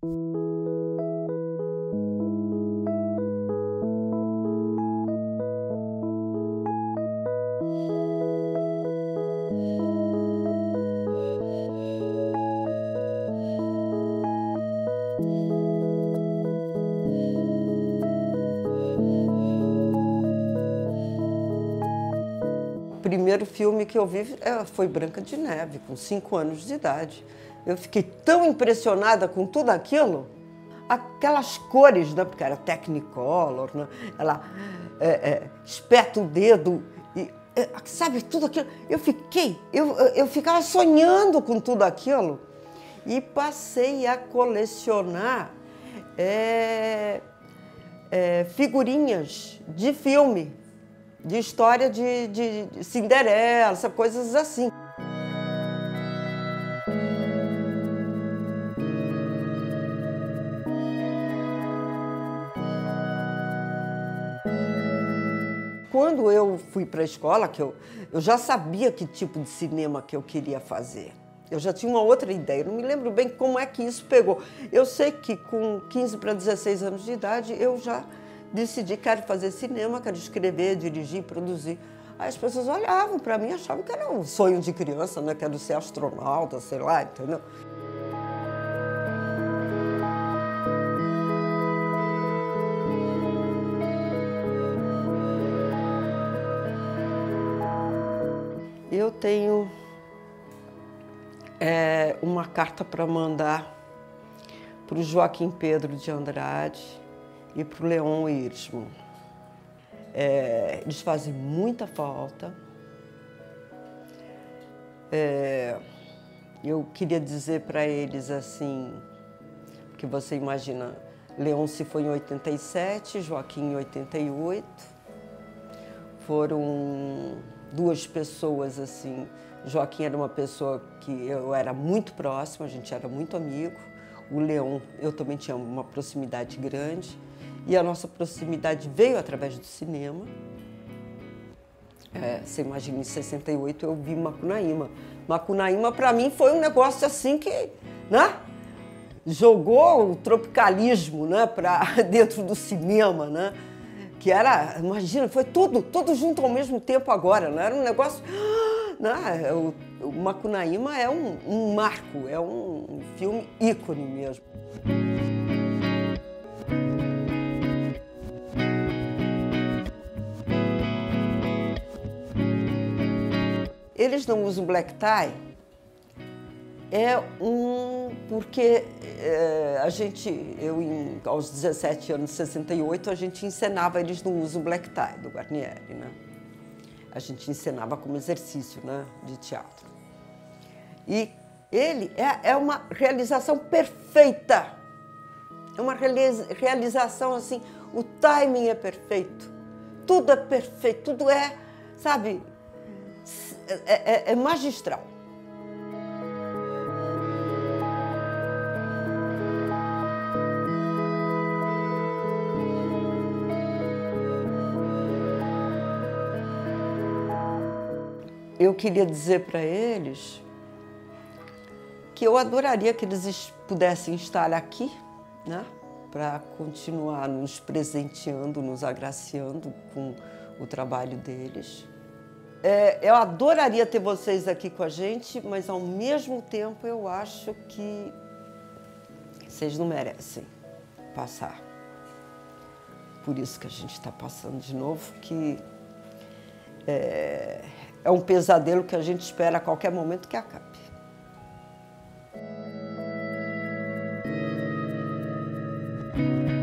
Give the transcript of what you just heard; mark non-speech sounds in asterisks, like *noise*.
O primeiro filme que eu vi é, foi Branca de Neve, com cinco anos de idade. Eu fiquei tão impressionada com tudo aquilo, aquelas cores, né? porque era Technicolor, né? ela é, é, espeta o dedo, e, é, sabe, tudo aquilo. Eu fiquei, eu, eu ficava sonhando com tudo aquilo e passei a colecionar é, é, figurinhas de filme de história de, de, de Cinderela, coisas assim. Quando eu fui para a escola, que eu, eu já sabia que tipo de cinema que eu queria fazer. Eu já tinha uma outra ideia, não me lembro bem como é que isso pegou. Eu sei que com 15 para 16 anos de idade eu já decidi, quero fazer cinema, quero escrever, dirigir, produzir. Aí as pessoas olhavam para mim e achavam que era um sonho de criança, né? Quero ser astronauta, sei lá, entendeu? Eu tenho é, uma carta para mandar para o Joaquim Pedro de Andrade, e para o Leon Hirschman. É, eles fazem muita falta. É, eu queria dizer para eles assim, que você imagina, Leon se foi em 87, Joaquim em 88. Foram duas pessoas assim. Joaquim era uma pessoa que eu era muito próxima, a gente era muito amigo. O Leon, eu também tinha uma proximidade grande. E a nossa proximidade veio através do cinema. É, você imagina, em 68 eu vi Macunaíma. Macunaíma, para mim, foi um negócio assim que, né? Jogou o tropicalismo, né, para *laughs* dentro do cinema, né? Que era, imagina, foi tudo, tudo junto ao mesmo tempo agora, né? Era um negócio, *gasps* né? O, o Macunaíma é um, um marco, é um filme ícone mesmo. Eles não usam black tie é um porque é, a gente, eu em, aos 17 anos, 68, a gente encenava, eles não usam black tie do Guarnieri, né? A gente encenava como exercício né, de teatro. E ele é, é uma realização perfeita. É uma realização assim, o timing é perfeito, tudo é perfeito, tudo é, sabe, é, é, é magistral. Eu queria dizer para eles que eu adoraria que eles pudessem estar aqui, né, para continuar nos presenteando, nos agraciando com o trabalho deles. É, eu adoraria ter vocês aqui com a gente, mas ao mesmo tempo eu acho que vocês não merecem passar. Por isso que a gente está passando de novo, que é, é um pesadelo que a gente espera a qualquer momento que acabe. thank